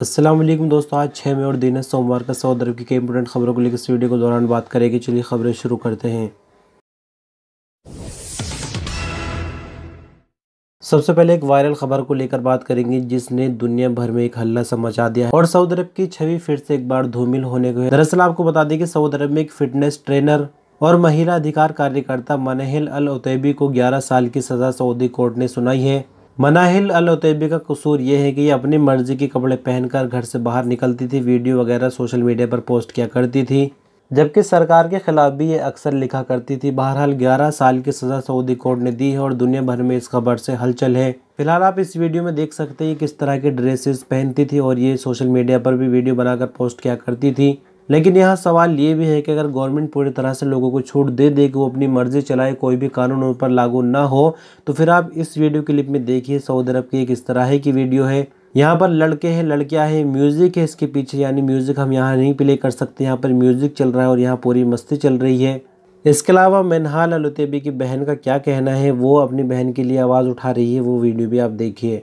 अस्सलाम दोस्तों, आज छः मई और दिन है, सोमवार का सौ अरब की कई इंपोर्टेंट खबरों को लेकर इस वीडियो के दौरान बात करेंगे। चलिए खबरें शुरू करते हैं। सबसे पहले एक वायरल खबर को लेकर बात करेंगे, जिसने दुनिया भर में एक हल्ला सा मचा दिया है। और सऊदी अरब की छवि फिर से एक बार धूमिल होने को है। दरअसल आपको बता दें कि सऊदी अरब में एक फिटनेस ट्रेनर और महिला अधिकार कार्यकर्ता मनहिल अल उतैबी को 11 साल की सजा सऊदी कोर्ट ने सुनाई है। मनाहिल अल का कसूर यह है कि ये अपनी मर्ज़ी के कपड़े पहनकर घर से बाहर निकलती थी, वीडियो वगैरह सोशल मीडिया पर पोस्ट किया करती थी। जबकि सरकार के खिलाफ भी ये अक्सर लिखा करती थी, बहरहाल 11 साल की सज़ा सऊदी कोर्ट ने दी है और दुनिया भर में इस खबर से हलचल है। फ़िलहाल आप इस वीडियो में देख सकते हैं किस तरह के ड्रेसेस पहनती थी और ये सोशल मीडिया पर भी वीडियो बनाकर पोस्ट किया करती थी। लेकिन यहाँ सवाल ये भी है कि अगर गवर्नमेंट पूरी तरह से लोगों को छूट दे दे कि वो अपनी मर्ज़ी चलाए, कोई भी कानून उन पर लागू ना हो तो फिर आप इस वीडियो क्लिप में देखिए सऊदी अरब की एक इस तरह की वीडियो है। यहाँ पर लड़के हैं, लड़कियाँ हैं, म्यूज़िक है इसके पीछे, यानी म्यूज़िक हम यहाँ नहीं प्ले कर सकते, यहाँ पर म्यूज़िक चल रहा है और यहाँ पूरी मस्ती चल रही है। इसके अलावा मेनहाल अलुतेबी की बहन का क्या कहना है, वो अपनी बहन के लिए आवाज़ उठा रही है, वो वीडियो भी आप देखिए।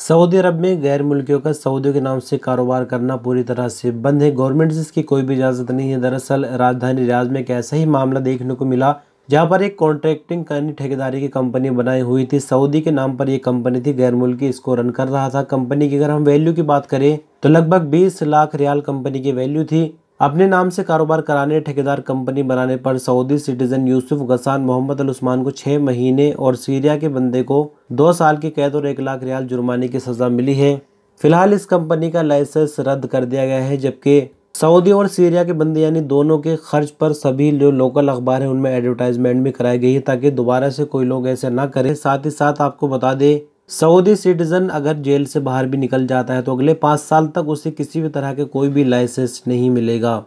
सऊदी अरब में गैर मुल्कियों का सऊदियों के नाम से कारोबार करना पूरी तरह से बंद है गवर्नमेंट से इसकी कोई भी इजाज़त नहीं है दरअसल राजधानी रियाज में एक ऐसा ही मामला देखने को मिला जहाँ पर एक कॉन्ट्रैक्टिंग यानी ठेकेदारी की कंपनी बनाई हुई थी। सऊदी के नाम पर यह कंपनी थी, गैर मुल्की, इसको रन कर रहा था। कंपनी की अगर हम वैल्यू की बात करें तो लगभग 20 लाख रियाल कंपनी की वैल्यू थी। अपने नाम से कारोबार कराने, ठेकेदार कंपनी बनाने पर Saudi citizen Yusuf Ghassan Mohammed Al Usman को छः महीने और सीरिया के बंदे को दो साल की कैद और एक लाख रियाल जुर्माने की सज़ा मिली है। फ़िलहाल इस कंपनी का लाइसेंस रद्द कर दिया गया है, जबकि सऊदी और सीरिया के बंदे यानी दोनों के खर्च पर सभी जो लोकल अखबार हैं, उनमें एडवर्टाइजमेंट भी कराई गई है ताकि दोबारा से कोई लोग ऐसे ना करें। साथ ही साथ आपको बता दें, सऊदी सिटीजन अगर जेल से बाहर भी निकल जाता है तो अगले पाँच साल तक उसे किसी भी तरह के कोई भी लाइसेंस नहीं मिलेगा।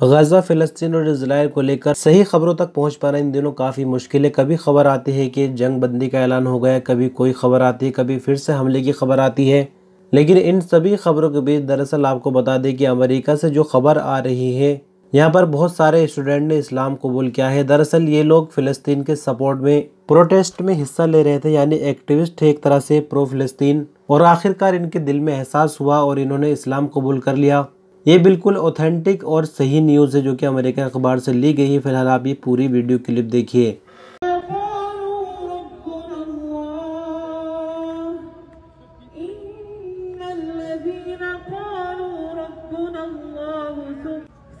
गजा, फ़लस्तीन और इसराइल को लेकर सही खबरों तक पहुँच पाना इन दिनों काफ़ी मुश्किल है। कभी खबर आती है कि जंग बंदी का ऐलान हो गया, कभी कोई खबर आती है, कभी फिर से हमले की खबर आती है। लेकिन इन सभी खबरों के बीच दरअसल आपको बता दें कि अमेरिका से जो खबर आ रही है, यहाँ पर बहुत सारे स्टूडेंट ने इस्लाम कबूल किया है। दरअसल ये लोग फ़लस्तीन के सपोर्ट में, प्रोटेस्ट में हिस्सा ले रहे थे, यानी एक्टिविस्ट एक तरह से प्रो फ़लस्तीन और आखिरकार इनके दिल में एहसास हुआ और इन्होंने इस्लाम कबूल कर लिया। ये बिल्कुल ऑथेंटिक और सही न्यूज़ है जो कि अमेरिका अखबार से ली गई है फिलहाल आप ये पूरी वीडियो क्लिप देखिए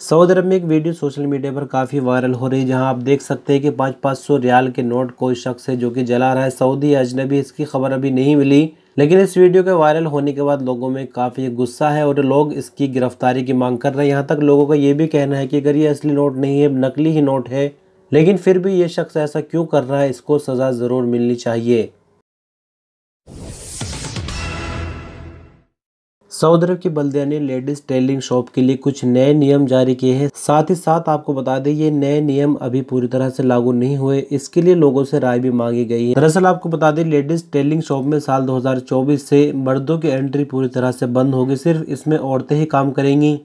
सऊदी अरब में एक वीडियो सोशल मीडिया पर काफ़ी वायरल हो रही है जहां आप देख सकते हैं कि पाँच पाँच सौ रियाल के नोट कोई शख्स है जो कि जला रहा है सऊदी अजनबी इसकी खबर अभी नहीं मिली लेकिन इस वीडियो के वायरल होने के बाद लोगों में काफ़ी गुस्सा है और लोग इसकी गिरफ्तारी की मांग कर रहे हैं। यहाँ तक लोगों का ये भी कहना है कि अगर ये असली नोट नहीं है, नकली ही नोट है, लेकिन फिर भी ये शख्स ऐसा क्यों कर रहा है, इसको सज़ा ज़रूर मिलनी चाहिए। सऊदी अरब की बल्दिया ने लेडीज़ टेलरिंग शॉप के लिए कुछ नए नियम जारी किए हैं। साथ ही साथ आपको बता दें, ये नए नियम अभी पूरी तरह से लागू नहीं हुए। इसके लिए लोगों से राय भी मांगी गई है। दरअसल आपको बता दें, लेडीज़ टेलरिंग शॉप में साल 2024 से मर्दों की एंट्री पूरी तरह से बंद होगी। सिर्फ़ इसमें औरतें ही काम करेंगी।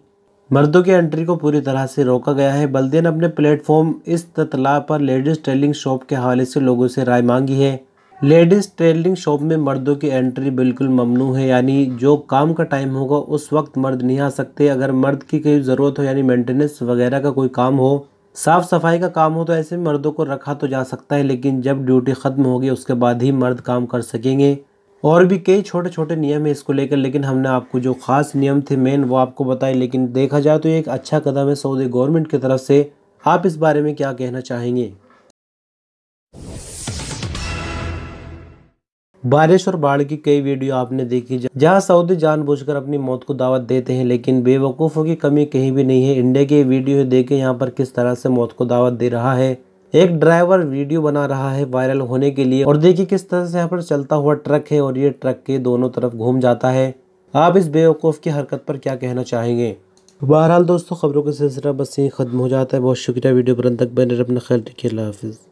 मर्दों की एंट्री को पूरी तरह से रोका गया है। बल्दिया ने अपने प्लेटफॉर्म इस ततला पर लेडीज़ टेलरिंग शॉप के हवाले से लोगों से राय मांगी है। लेडीज़ टेलरिंग शॉप में मर्दों की एंट्री बिल्कुल ममनू है, यानी जो काम का टाइम होगा, उस वक्त मर्द नहीं आ सकते। अगर मर्द की कोई ज़रूरत हो, यानी मेंटेनेंस वगैरह का कोई काम हो, साफ़ सफ़ाई का काम हो तो ऐसे मर्दों को रखा तो जा सकता है, लेकिन जब ड्यूटी ख़त्म होगी, उसके बाद ही मर्द काम कर सकेंगे। और भी कई छोटे छोटे नियम है इसको लेकर, लेकिन हमने आपको जो खास नियम थे मेन वो आपको बताए। लेकिन देखा जाए तो एक अच्छा कदम है सऊदी गवर्नमेंट की तरफ़ से। आप इस बारे में क्या कहना चाहेंगे? बारिश और बाढ़ की कई वीडियो आपने देखी। जहाँ सऊदी जानबूझकर अपनी मौत को दावत देते हैं, लेकिन बेवकूफ़ों की कमी कहीं भी नहीं है। इंडिया की वीडियो देखे यहाँ पर किस तरह से मौत को दावत दे रहा है। एक ड्राइवर वीडियो बना रहा है वायरल होने के लिए, और देखिए किस तरह से यहाँ पर चलता हुआ ट्रक है, और ये ट्रक के दोनों तरफ़ घूम जाता है। आप इस बेवकूफ़ की हरकत पर क्या कहना चाहेंगे? बहरहाल दोस्तों, खबरों का सिलसिला बस यही खत्म हो जाता है। बहुत शुक्रिया वीडियो पर तक, बने अपना ख्याल रखिए। हाफिज़।